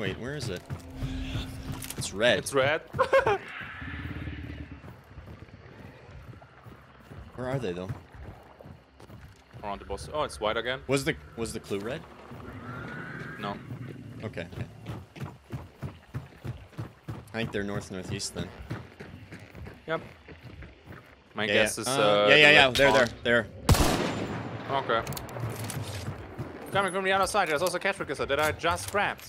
Wait, where is it? It's red. It's red. Where are they though? Around the boss. Oh, it's white again. Was the was the clue red? No. Okay. I think they're north northeast then. Yep. My Yeah, guess yeah. is. Uh, Uh, yeah, yeah, yeah. red There, there, there. Okay. Coming from the other side, there's also a cash register that I just grabbed.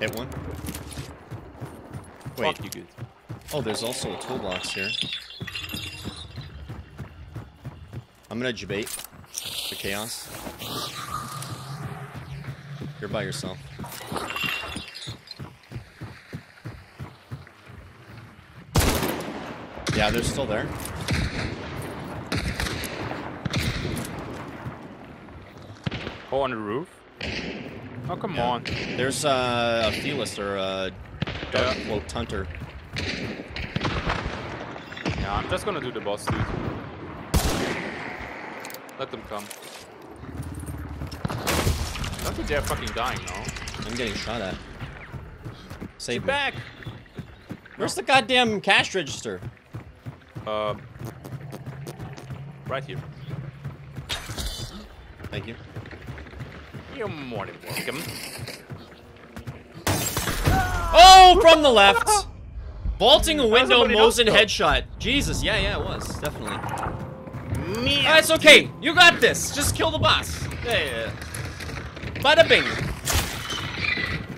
Hit one. Wait. Fuck you good. Oh, there's also a toolbox here. I'm gonna debate the chaos. You're by yourself. Yeah, they're still there. Oh, on the roof? Oh, come Yeah. on. There's uh, a Felis or a Dark Yeah. Hunter. Yeah, I'm just gonna do the boss, dude. Let them come. Don't think they're fucking dying now. I'm getting shot at. Save Get me. back! Where's the goddamn cash register? Uh, right here. Thank you. You're more than welcome. Oh, from the left. Vaulting a window, Mosin headshot. Jesus, yeah, yeah, it was definitely. Me. It's okay. You got this. Just kill the boss. Yeah, yeah, yeah. Bada bing.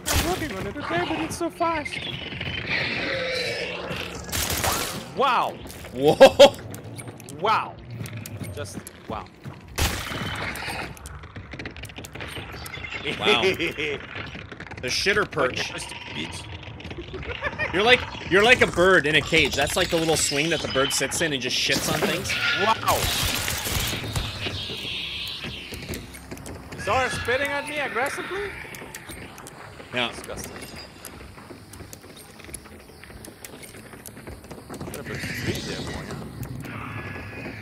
I'm working on it, okay, but it's so fast. Wow. Whoa. Wow. Just wow. Wow. The shitter perch. You're like you're like a bird in a cage. That's like the little swing that the bird sits in and just shits on things. Wow. Zara spitting at me aggressively? Yeah. Disgusting. Gotta put three there for you.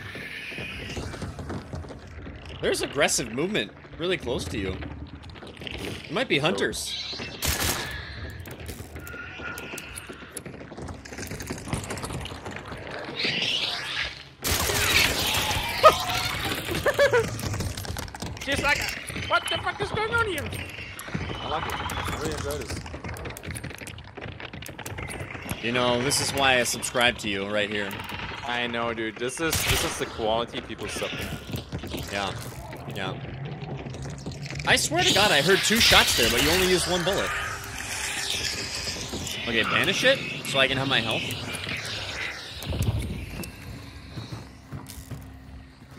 There's aggressive movement really close to you. It might be hunters. She's like, what the fuck is going on here? I like it. I really enjoy this. You know, this is why I subscribe to you right here. I know, dude. This is this is the quality people suck. Yeah. Yeah. I swear to God, I heard two shots there, but you only used one bullet. Okay, banish it so I can have my health.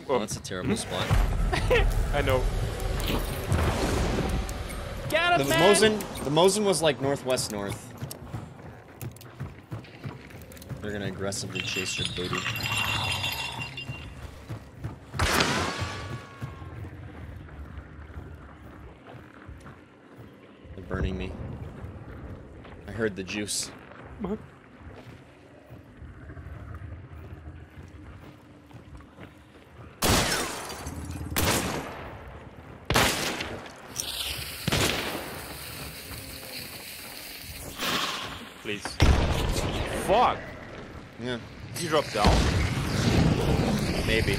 Oh, that's a terrible spot. I know. Get The him, man! Mosin, the Mosin was like northwest north. They're gonna aggressively chase your booty. They're burning me. I heard the juice. What? Please. Fuck! Yeah, You dropped down? maybe.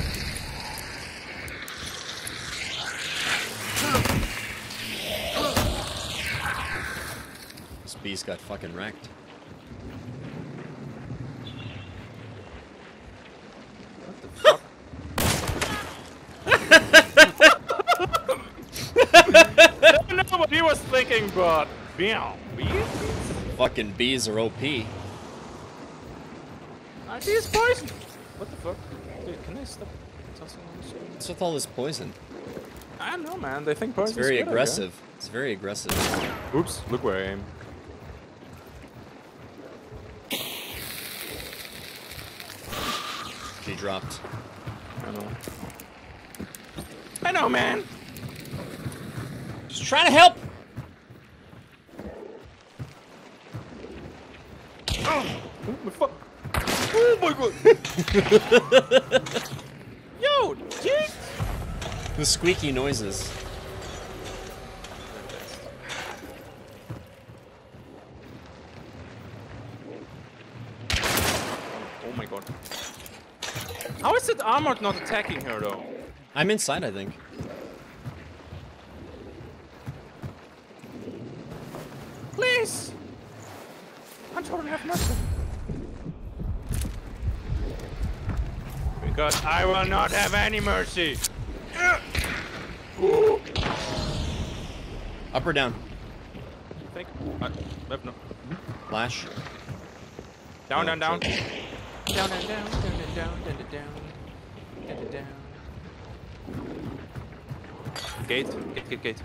Beast got fucking wrecked. What the fuck? I don't know what he was thinking, but... Meow. Fucking bees are OP. I see his poison! What the fuck? Dude, can I stop tossing on the screen? What's with all this poison? I don't know, man. They think It's very good, I guess. aggressive. It's very aggressive. Oops, look where I aim. dropped. I know. I know, man. Just trying to help. Oh, my fuck. Oh my god. Yo, dude. The squeaky noises. Oh my god armored not attacking her though? I'm inside, I think. Please! I don't have nothing. Because I will not have any mercy. Up or down? Think. Uh, left, no. Flash. Down, down, down. Down, down, down, down, down, down, down, down, down, down, down. Gate, gate, gate, gate.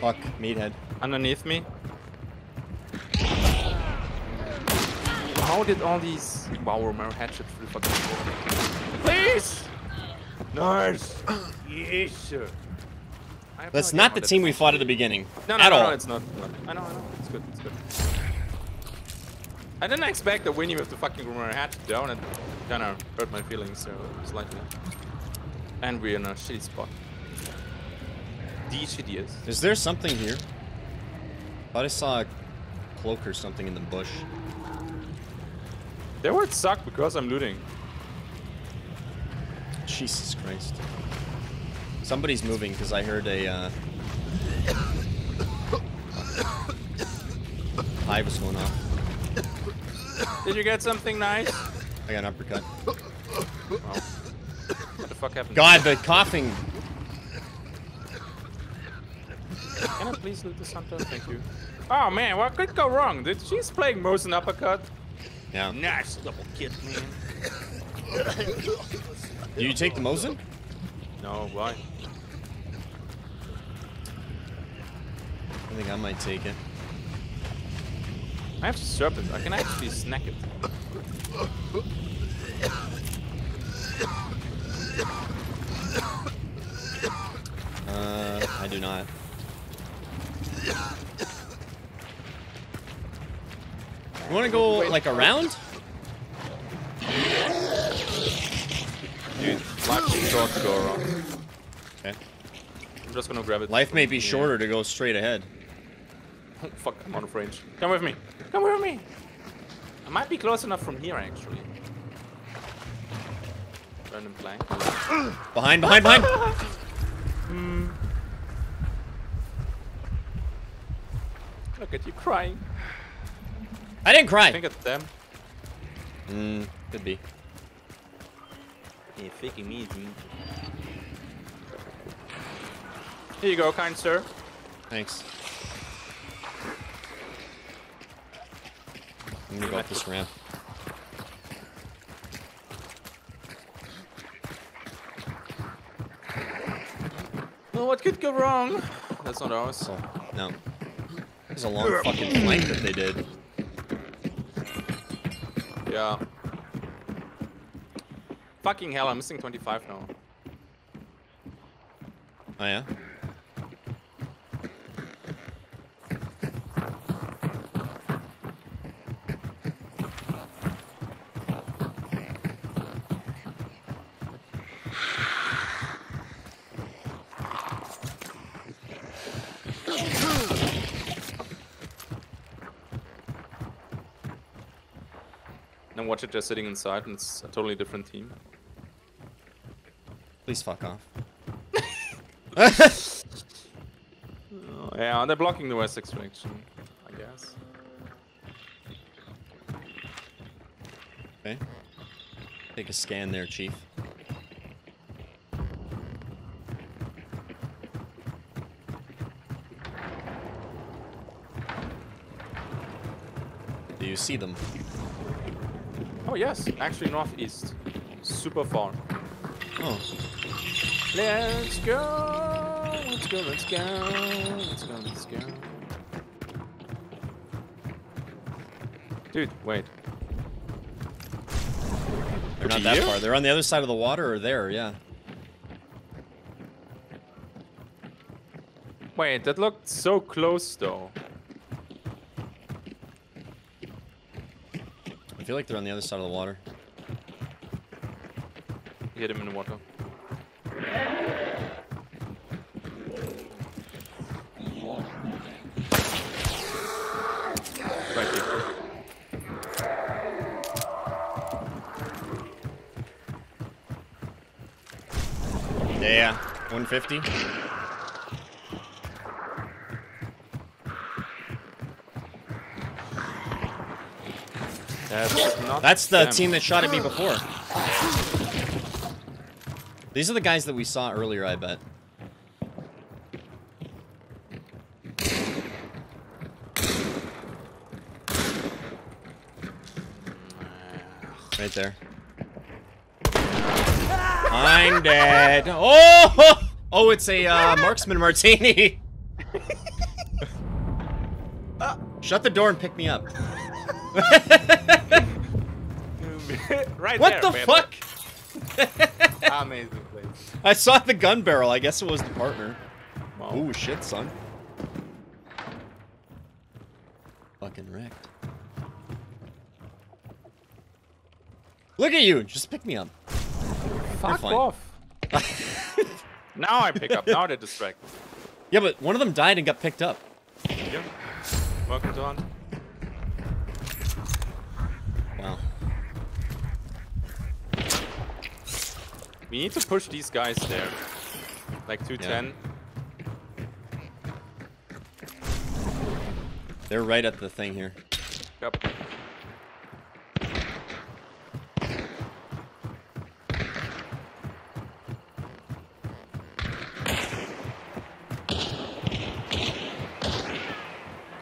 Fuck, meathead. Underneath me. How did all these wow Romero hatchet through the fucking floor? Please! Nice! yes, sir. I no That's not the team we fought at the beginning. No, no, at no, all. no, it's not. I know, I know. It's good, it's good. I didn't expect the winning with the fucking Romero hatchet down and kinda hurt my feelings so slightly. And we're in a shitty spot. The shittiest. Is there something here? Thought I saw a cloak or something in the bush. That would suck because I'm looting. Jesus Christ. Somebody's moving because I heard a uh, hive was going off. Did you get something nice? I got an uppercut. What the fuck happened? God, the coughing. Can I please loot this hunter? Thank you. Oh man, what could go wrong? Dude, she's playing Mosin uppercut. Yeah. Nice double kick, man. Do you take the Mosin? No, why? I think I might take it. I have serpent. I can actually snack it. Uh, I do not. You want to go like around? Dude, life is short to go around. Okay. I'm just gonna grab it. Life may be shorter to go straight ahead. Oh, fuck, I'm out of range. Come with me. Come with me. I might be close enough from here, actually. Random flank. Behind, behind, behind! Look at you crying. I didn't cry. I cry. think it's them. Hmm, could be. Yeah, faking me, dude. Here you go, kind sir. Thanks. I'm gonna go up this ramp. Well, what could go wrong? That's not ours. So, no. There's a long fucking flank that they did. Yeah. Fucking hell, I'm missing 25 now. Oh yeah? And watch it just sitting inside and it's a totally different team. Please fuck off. Oh, yeah, they're blocking the west extraction, I guess. Okay. Take a scan there, Chief. Do you see them? Oh yes, actually northeast. Super far. Oh, Let's go, let's go, let's go, let's go, let's go. Dude, wait. they're not that far. They're on the other side of the water or there, yeah. Wait, that looked so close though. feel like they're on the other side of the water. Hit him in the water. Yeah, 150. That's not That's the them. team that shot at me before. These are the guys that we saw earlier, I bet. Right there. I'm dead. Oh! Oh, it's a uh, marksman martini. Shut the door and pick me up. right What there, the fuck? Amazing place. I saw the gun barrel. I guess it was the partner. Wow. Oh shit, son. Fucking wrecked. Look at you. Just pick me up. Fuck off. now I pick up. Now they're distracted. Yeah, but one of them died and got picked up. Yeah. Welcome to hunt. Wow. We need to push these guys there. Like 210. They're right at the thing here. Yep.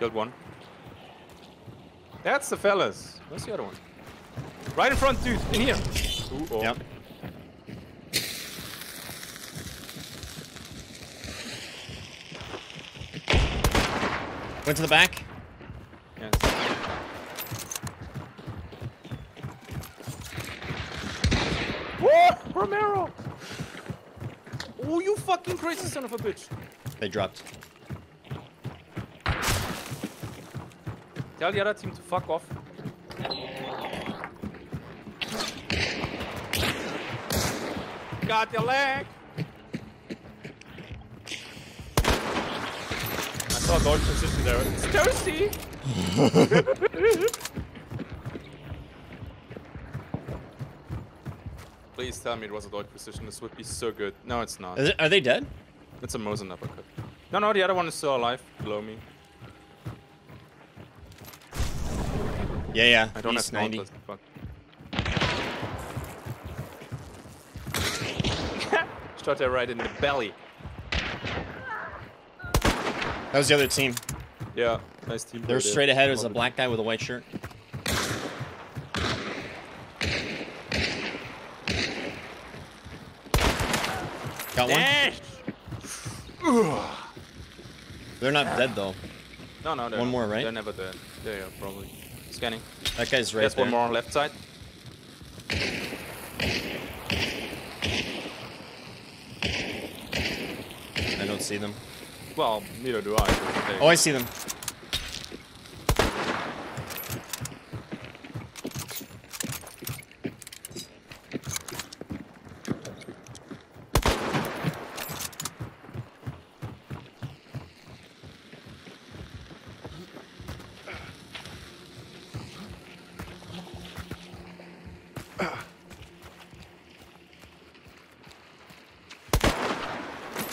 Killed one. That's the fellas. Where's the other one? Right in front, dude. In here. Ooh, oh. Yep. Went to the back. Yes. Whoa! Romero! Oh, you fucking crazy son of a bitch. They dropped. Tell the other team to fuck off. Got your leg! Saw a dodge position there. It's toasty! Please tell me it was a dodge position. This would be so good. No, it's not. Is it- are they dead? It's a Mosin uppercut. No, no, the other one is still alive below me. Yeah, yeah. I don't East have 90. gauntlets. Fuck. Shot her right in the belly. That was the other team. Yeah, nice team. They were play there. straight ahead. It was a black guy with a white shirt. Got one. They're not dead though. No, no, they're One more, right? They're never dead. Yeah, yeah, probably. Scanning. That guy's right There's there. one more on left side. I don't see them. Well, neither do I. Oh, I see them.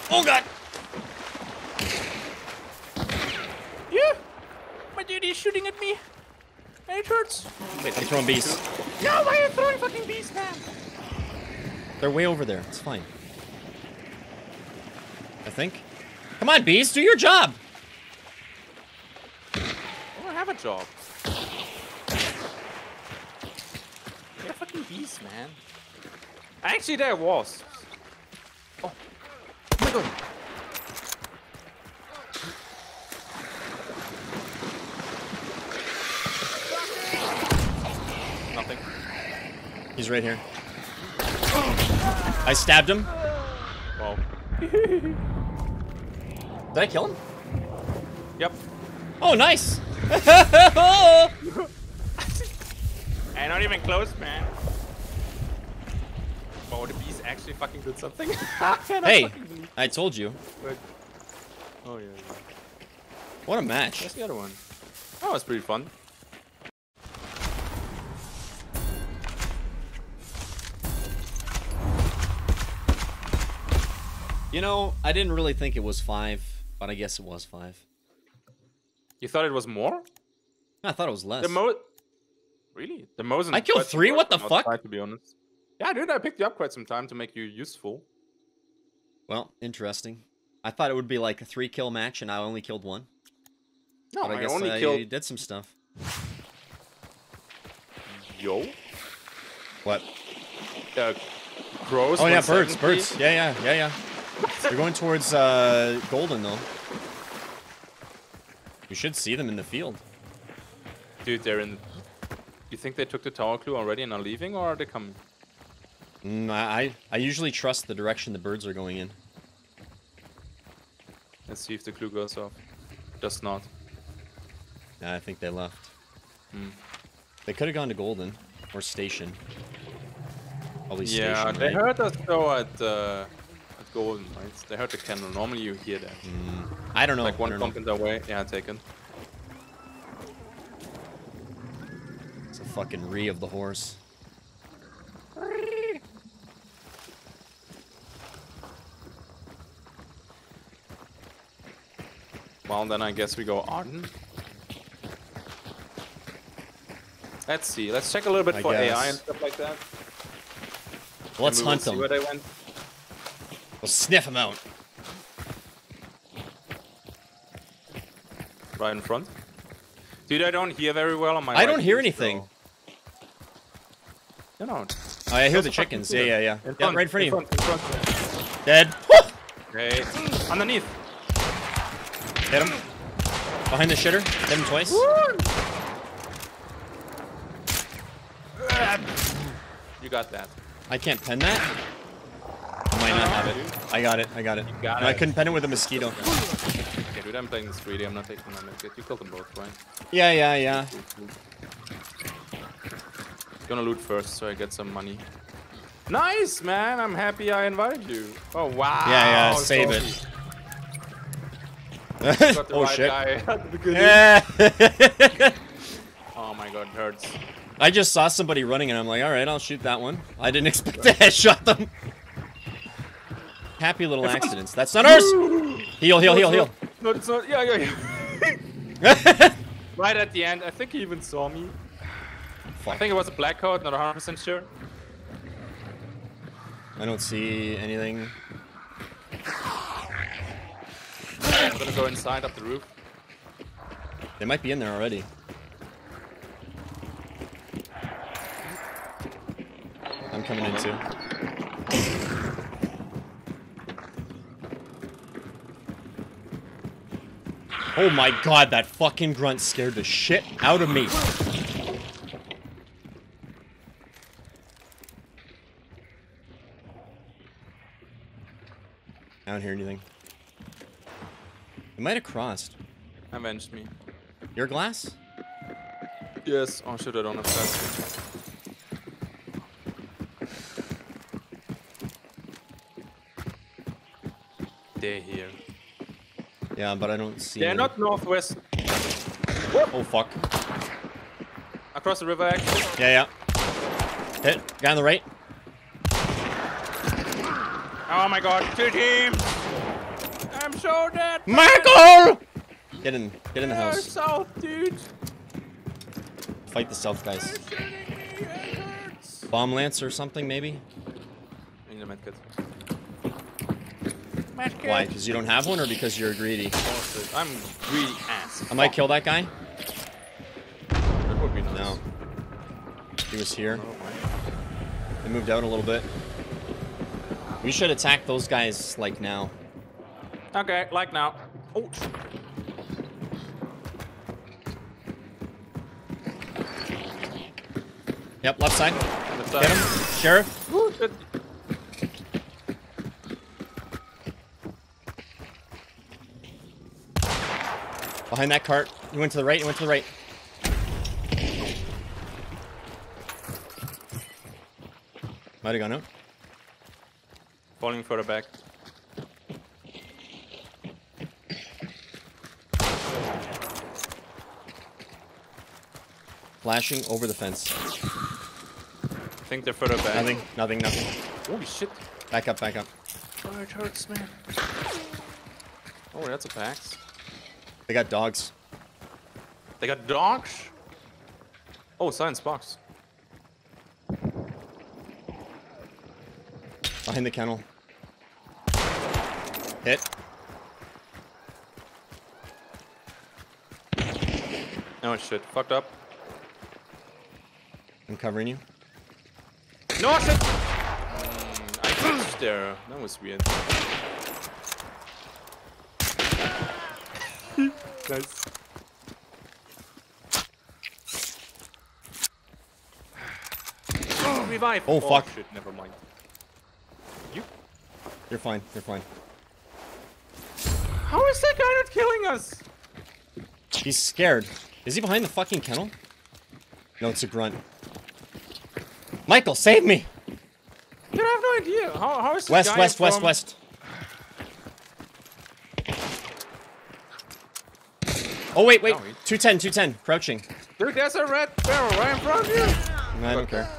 Oh god! Yeah! My dude is shooting at me! And it hurts! Wait, I'm throwing bees. No, why are you throwing fucking bees, man? They're way over there. It's fine. I think. Come on, bees, do your job. I don't have a job. They're fucking bees, man. Actually, there was. Oh. Oh my god. Nothing. He's right here. I stabbed him. Wow. Did I kill him? Yep. Oh, nice. And not even close, man. Oh, the beast actually fucking did something. Hey, I told you. it. Oh yeah. yeah. What a match. That's the other one? Oh, it's pretty fun. You know, I didn't really think it was five, but I guess it was five. You thought it was more? I thought it was less. The mo Really? The most I killed three? What the fuck? To be honest. Yeah, dude, I picked you up quite some time to make you useful. well, interesting. I thought it would be like a three kill match, and I only killed one. No, but I, I, guess only uh, killed you did some stuff. yo. What? Uh, crows. Oh yeah, birds, birds. Yeah, yeah, yeah, yeah. They're going towards uh, golden though. You should see them in the field. Dude, they're in. You think they took the tower clue already and are leaving, or are they coming? Mm, I I usually trust the direction the birds are going in. Let's see if the clue goes off. Does not. Nah, I think they left. Hmm. They could have gone to golden or station. Probably station. Yeah, they right? heard us go at uh, at golden, right? They heard the cannon. Normally you hear that. Mm, I don't know. like one pump in their way. Yeah, taken. It's a fucking re of the horse. Well, then I guess we go Arden. Let's see. Let's check a little bit I for AI and stuff like that. Let's And we will hunt see them. where they went. We'll sniff them out. Right in front. Dude, I don't hear very well on my. I don't hear ear, anything. so- You know. Oh, I hear the chickens. Yeah, yeah, yeah. In Yeah, front, right in front of you. front, front. Dead. Okay. Underneath. Hit him. Behind the shitter. Hit him twice. You got that. I can't pen that. I might not have it. I got it. I got it. got No, I it. couldn't pen it with a mosquito. Okay, dude, I'm playing this 3D. I'm not taking my medkit. You killed them both, right? Yeah, yeah, yeah. Gonna loot first so I get some money. Nice, man. I'm happy I invited you. Oh, wow. Yeah, yeah, save it. Oh right shit. guy at the beginning. Yeah. Oh my god, it hurts. I just saw somebody running and I'm like, all right, I'll shoot that one. I didn't expect to headshot them. Happy little accidents. That's not ours. Heal, heal, heal, heal. No, it's not. Yeah, yeah, yeah. right at the end. I think he even saw me. I think it was a black coat, not 100% sure. I don't see anything. I'm gonna go inside up the roof. They might be in there already. I'm coming in too. Oh my god, that fucking grunt scared the shit out of me. I don't hear anything. It might have crossed. Avenged me. Your glass? Yes. Oh shit, I don't have plastic. They're here. Yeah, but I don't see They're any. not northwest. Oh fuck. Across the river, actually. Yeah, yeah. Hit. Guy on the right. Oh my god, two teams! I'm so dead! Michael! Get in. Get in the house. south, dude! Fight the south guys. shooting me, it hurts! Bomb lance or something, maybe? I need a medkit. Why? Because you don't have one or because you're greedy? I'm greedy ass. I might kill that guy. That would be nice. No. He was here. They moved out a little bit. We should attack those guys, like, now. Okay, like now. Oh, Yep, left side. left Hit side. him. Sheriff. Woo, shit. Behind that cart. You went to the right, you went to the right. Might have gone out. Falling further back. Flashing over the fence. I think they're further back. Nothing, nothing, nothing. Holy shit. Back up, back up. Oh, it hurts, man. Oh, that's a Pax. They got dogs. They got dogs? Oh, science box. Behind the kennel. Hit. Oh shit, fucked up. I'm covering you. No shit! Mm, I touched there. That was weird. nice. Oh, revive! Oh, oh, fuck. shit, never mind. You? You're fine. You're fine. How is that guy not killing us? He's scared. Is he behind the fucking kennel? No, it's a grunt. Michael, save me! Dude, I have no idea. How, how is this West, guy west, west, from- west. Oh, wait, wait. Oh, 210, 210. Crouching. Dude, there's a red barrel right in front of you. I don't care.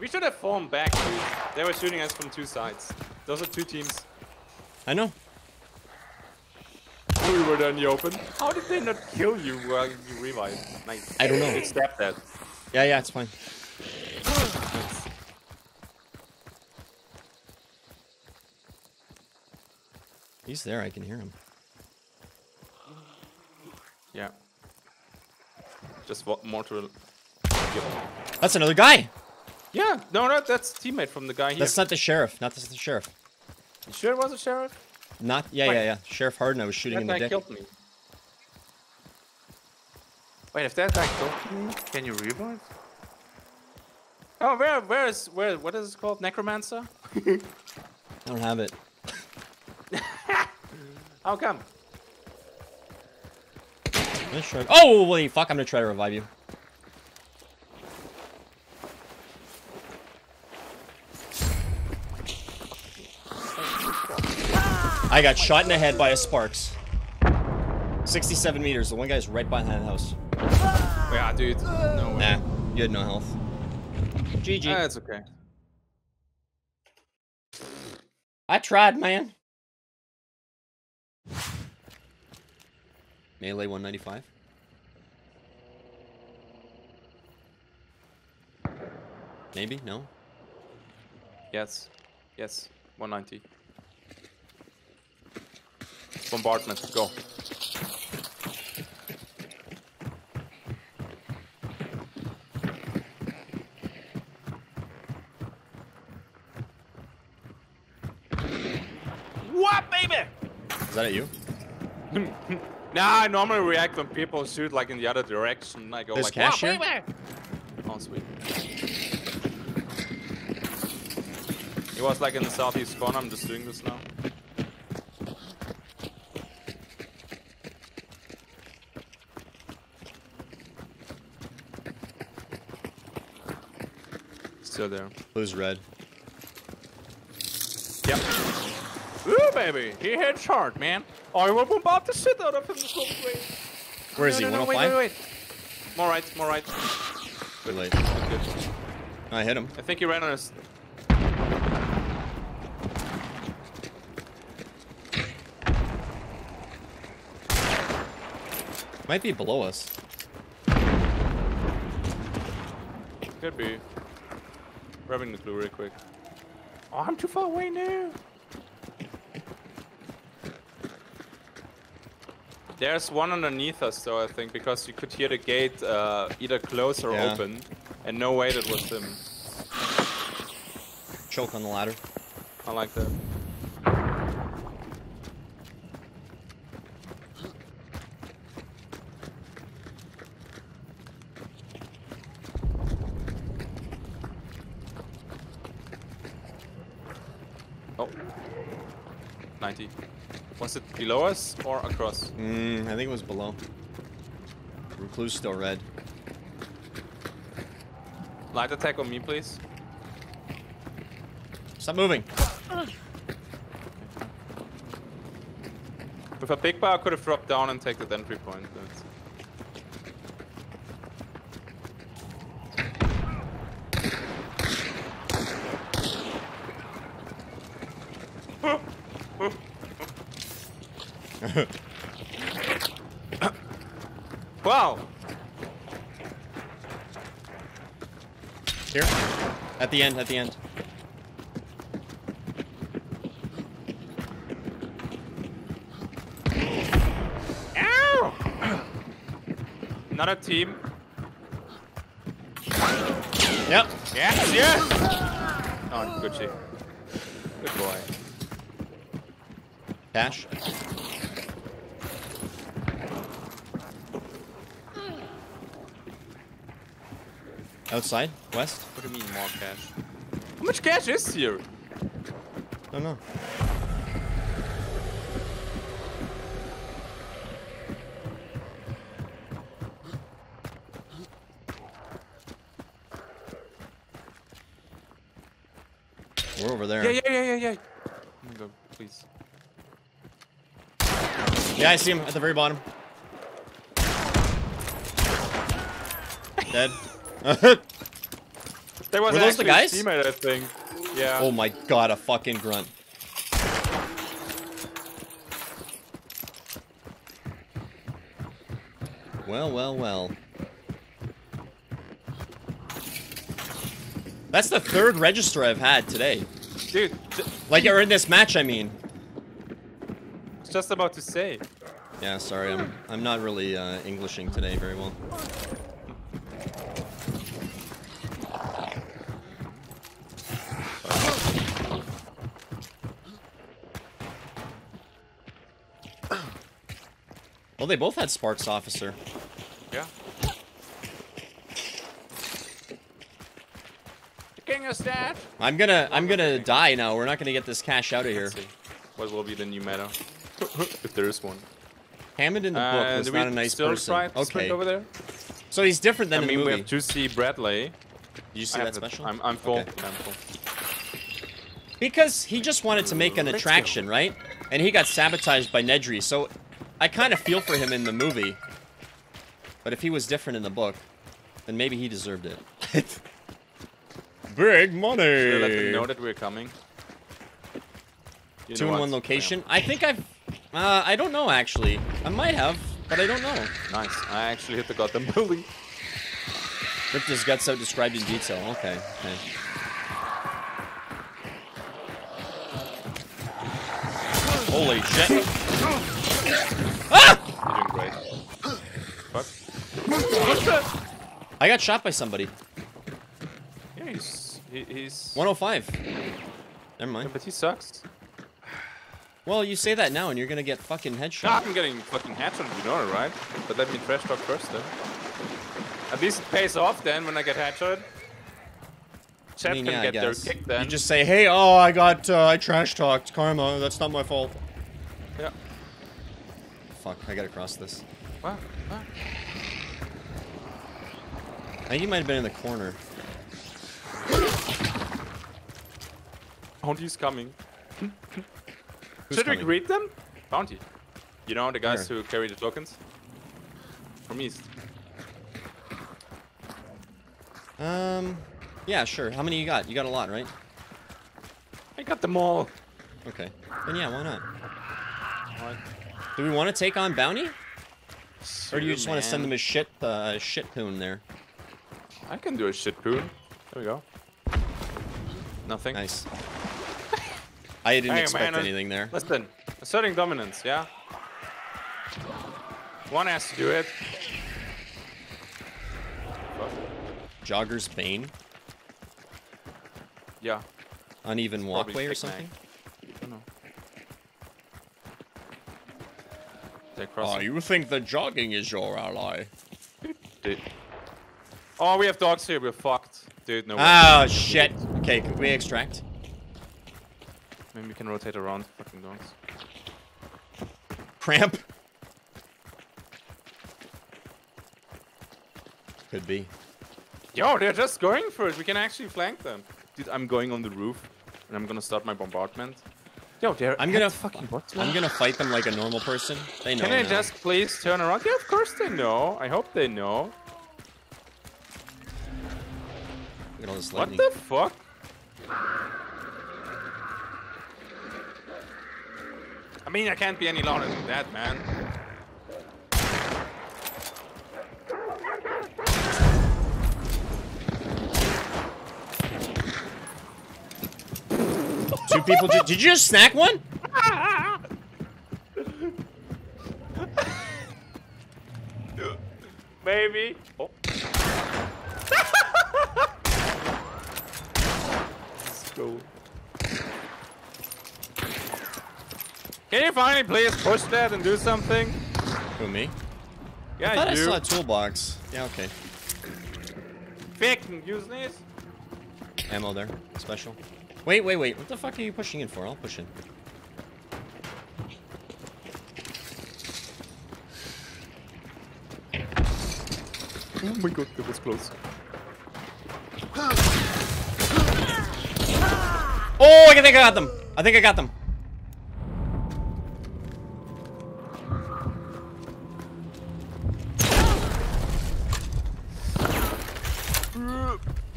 We should have formed back, dude. They were shooting us from two sides. Those are two teams. I know. We were in the open. How did they not kill you while you revived? Nice. I don't know. They stabbed that. Yeah, yeah, it's fine. He's there, I can hear him. Yeah. Just wa- more to. That's another guy! Yeah, no, no, that's teammate from the guy here. That's not the sheriff. Not this the sheriff. You sure it was a sheriff? Not, yeah, Wait. yeah, yeah. Sheriff Harden, I was shooting That in the guy dick. killed me. Wait, if that guy killed me, can you revive? Oh, where, where is, where, what is it called? Necromancer? I don't have it. How come? I'm gonna try- Oh, wait, fuck, I'm gonna try to revive you. I got shot in the head by a Sparks. 67 meters. The one guy's right behind the house. Yeah, dude. No way. Nah, you had no health. GG. That's okay. I tried, man. Melee 195. Maybe? No? Yes. Yes. 190. Bombardment. Go. What, baby? Is that you? Nah, I normally react when people shoot like in the other direction. I go There's like, cash "Wow, here?" baby!" Oh, sweet. It was like in the southeast corner. I'm just doing this now. Still there. Blue's red. Yep. Ooh, baby, he hits hard, man. I will bombard the shit out of him this whole way. Where is no, he? no, no, wait, 105? wait, wait. More right, more right. Too late. Good. I hit him. I think he ran on us. Might be below us. Could be. Grabbing the clue real quick. Oh, I'm too far away now. There's one underneath us though, I think, because you could hear the gate uh, either close or Yeah. open. And no way that was him. Choke on the ladder. I like that. Oh. 90. Was it below us or across? Mm, I think it was below. Recluse still red. Light attack on me, please. Stop moving. With a big bar, I could have dropped down and take the entry point. That's... wow. Here. At the end, at the end. Ow! Another team. Yep. Yes, yes! Oh, good shit. Good boy. Cash. Outside, west. What do you mean more cash? How much cash is here? I don't know. We're over there. Yeah, yeah, yeah, yeah, yeah. Let me go, please. Yeah, I see him at the very bottom. Dead. There was Were those the guys? Teammate, I think. Yeah. oh my god, a fucking grunt. Well, well, well. That's the third register I've had today. Dude, Like, or in this match, I mean. I was just about to say. Yeah, sorry, I'm I'm not really uh, Englishing today very well. Well, they both had Sparks Officer. Yeah. The king of stat. I'm gonna I'm gonna die now. We're not gonna get this cash out of here. What will be the new meta? if there is one. Hammond in the book Uh, was not a nice still person. try to Okay, over there? so he's different than I in mean, the we have to see Bradley. Did you see I that special? I'm, I'm full. Okay. I'm full. Because he just wanted to make an attraction, right? And he got sabotaged by Nedry, so I kind of feel for him in the movie. But if he was different in the book, then maybe he deserved it. Big money! Should I let them know that we're coming? You Two in what? one location. I think I've... Uh, I don't know, actually. I might have, but I don't know. Nice. I actually hit the goddamn building. Ripped his guts out described in detail. Okay, okay. Holy shit. You're doing great. Fuck. What's that? I got shot by somebody. Yeah, he's he, he's. 105. Never mind. But he sucks. Well, you say that now and you're gonna get fucking No, headshot. I'm getting fucking headshot, you know, right? But let me trash talk first then. At least it pays off then when I get headshot. Chat I mean, can yeah, get their kick then. You just say, hey, oh, I got, uh, I trash talked. Karma, that's not my fault. Yeah. Fuck, I gotta cross this. Wow. wow. I think he might have been in the corner. Bounty's coming. Should we greet them? Bounty. You know, the guys Where? who carry the tokens? From East. Um, yeah, sure. How many you got? You got a lot, right? I got them all. Okay. Then yeah, why not? Do we want to take on Bounty? Or do you Sure, just want to send them a shit, uh, shit poon there? I can do a shit poon. There we go. Nothing. Nice. I didn't Hey, expect man, uh, anything there. Listen, asserting dominance, yeah? One has to do it. Fuck. Jogger's Bane? Yeah. Uneven Probably walkway or something? I don't know. They cross. Oh, you think the jogging is your ally? Dude. Oh, we have dogs here. We're fucked. Dude, no way. Oh, shit. Okay, can we extract? Maybe we can rotate around fucking dogs. Cramp? Could be. Yo, they're just going for it. We can actually flank them. Dude, I'm going on the roof and I'm gonna start my bombardment. Yo, they're I'm gonna fucking what? I'm gonna fight them like a normal person. They know. Can they now. just please turn around? Yeah, of course they know. I hope they know. Look at all this What lightning. the fuck? I mean, I can't be any louder than that, man. Two people. Did, did you just snack one? Maybe. Oh. Let's go. Can you finally please push that and do something? Who me? Yeah, I thought I saw a toolbox. Yeah, okay. Ficken, use this. Ammo there. Special. Wait, wait, wait. What the fuck are you pushing in for? I'll push in. Oh my god, that was close. Oh, I think I got them. I think I got them.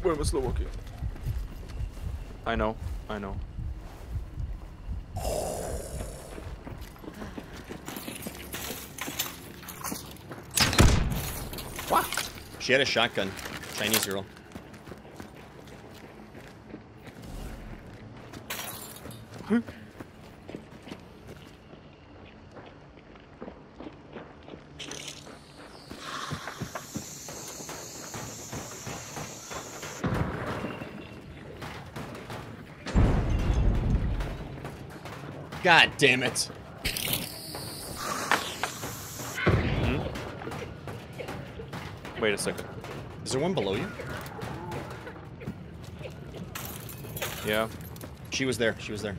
Where was slow walking? I know, I know. What? She had a shotgun. Chinese girl. God damn it. Hmm? Wait a second. Is there one below you? Yeah. She was there. She was there.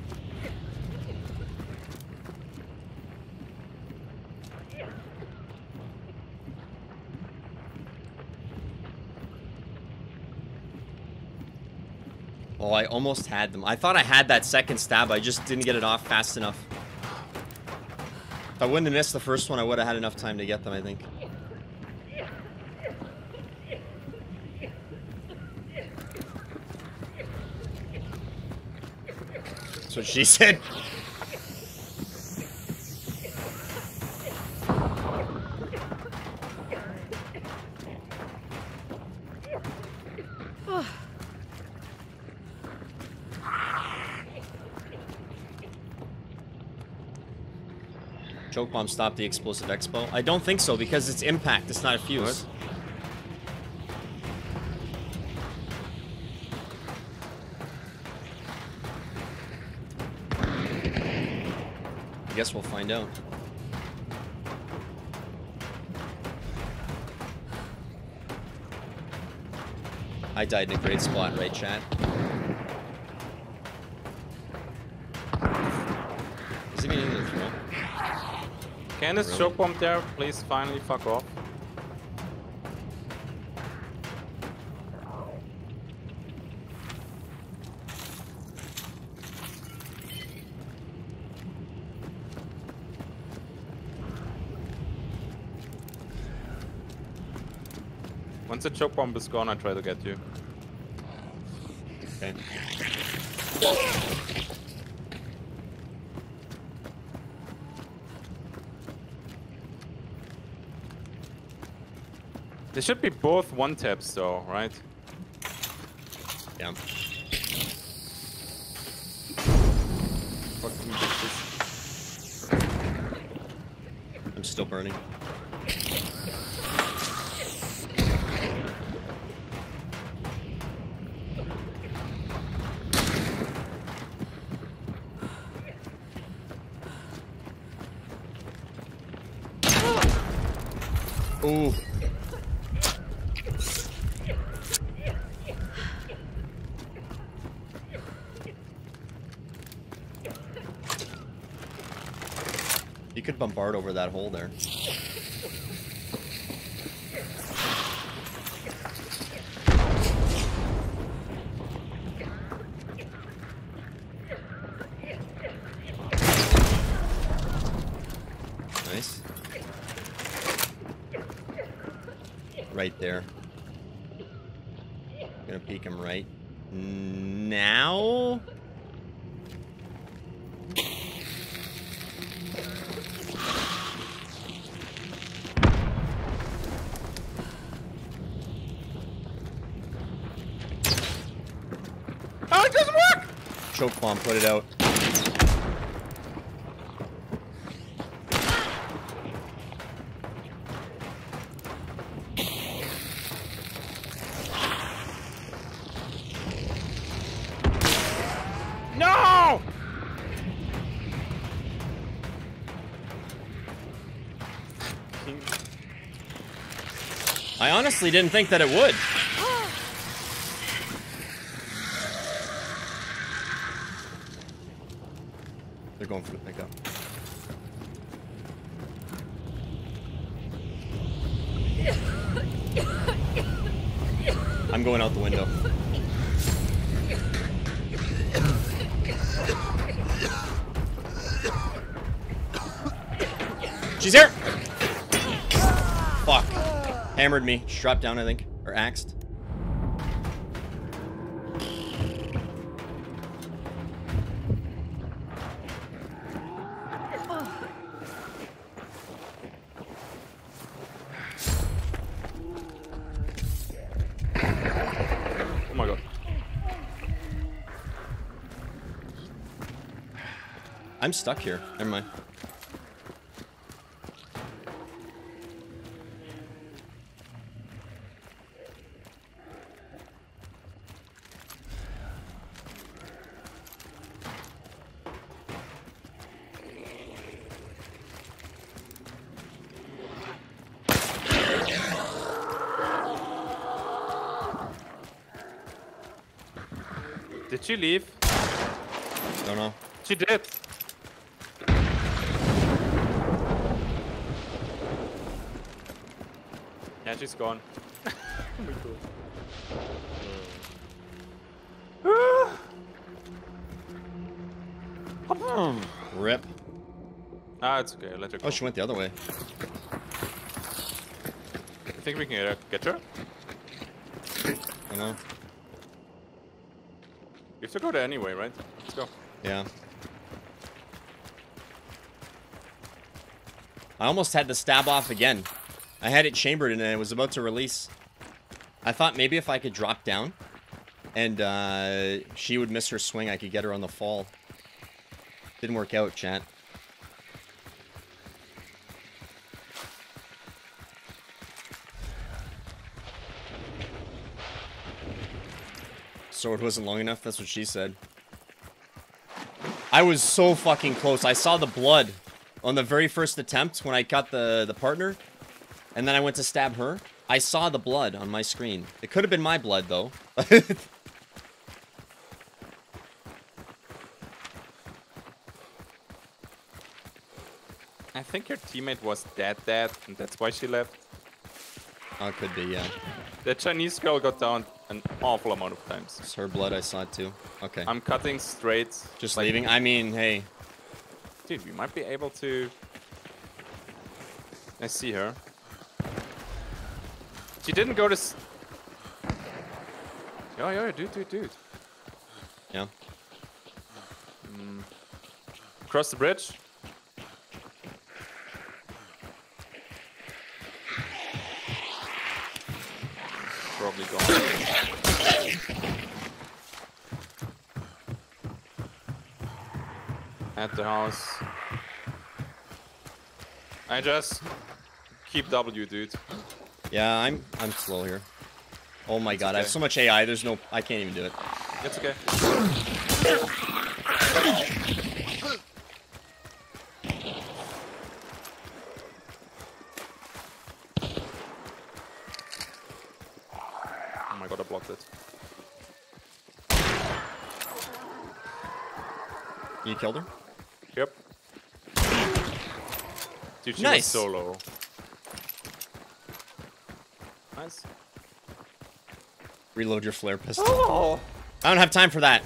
Almost had them. I thought I had that second stab. I just didn't get it off fast enough. If I wouldn't have missed the first one, I would have had enough time to get them, I think. That's what she said. Choke bomb stop the explosive expo? I don't think so because it's impact. It's not a fuse. I guess we'll find out. I died in a great spot, right, chat? Is he meaning to throw? Can this Really? choke bomb there please finally fuck off? Once the choke bomb is gone, I try to get you. Okay. They should be both one taps though, right? Yeah. Fucking bitches. I'm still burning. Ooh. You could bombard over that hole there. Nice. Right there. Gonna peek him right now. Bomb, put it out. No! I honestly didn't think that it would. Hammered me. She dropped down, I think. Or axed. Oh my god. I'm stuck here. Never mind. She leave? Don't know. She did. Yeah, she's gone. oh my god. Rip. ah, it's okay. Let her go. Oh, she went the other way. I think we can get her. Get her? I know. We have to go there anyway, right? Let's go. Yeah. I almost had to stab off again. I had it chambered and I was about to release. I thought maybe if I could drop down and uh, she would miss her swing, I could get her on the fall. Didn't work out, chat. Sword wasn't long enough, that's what she said. I was so fucking close. I saw the blood on the very first attempt when I got the, the partner. And then I went to stab her. I saw the blood on my screen. It could have been my blood, though. I think her teammate was dead dead, and that's why she left. oh, could be, yeah. The Chinese girl got down an awful amount of times. It's her blood. I saw it, too. Okay. I'm cutting straight. Just like- leaving. I mean, hey. Dude, we might be able to... I see her. She didn't go to... S yeah, yeah, dude, dude, dude. Yeah. Mm. Cross the bridge. Probably gone. At the house. I just keep W, dude. Yeah, I'm I'm slow here. Oh my god, I have so much AI. There's no... I can't even do it. It's okay. Oh my god, I blocked it. You killed her? Yep. Dude, she Nice. was so low. Nice. Reload your flare pistol. Oh! I don't have time for that.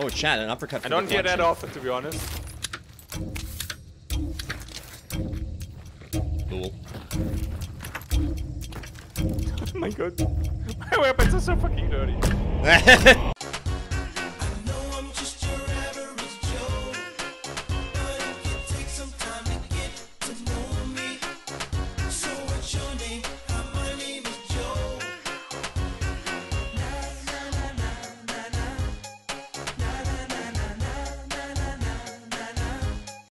Oh, chat, an uppercut. For I don't the hear that collection. often, to be honest. Cool. Oh my god. My weapons are so fucking dirty.